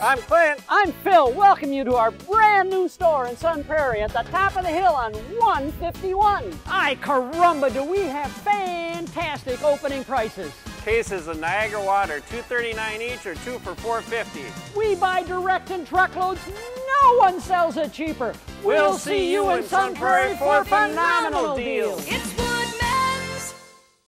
I'm Clint. I'm Phil. Welcome you to our brand new store in Sun Prairie at the top of the hill on 151. Ay caramba, do we have fantastic opening prices. Cases of Niagara Water, 239 each or two for 450. We buy direct in truckloads. No one sells it cheaper. We'll, see you in Sun Prairie for phenomenal deals. deals.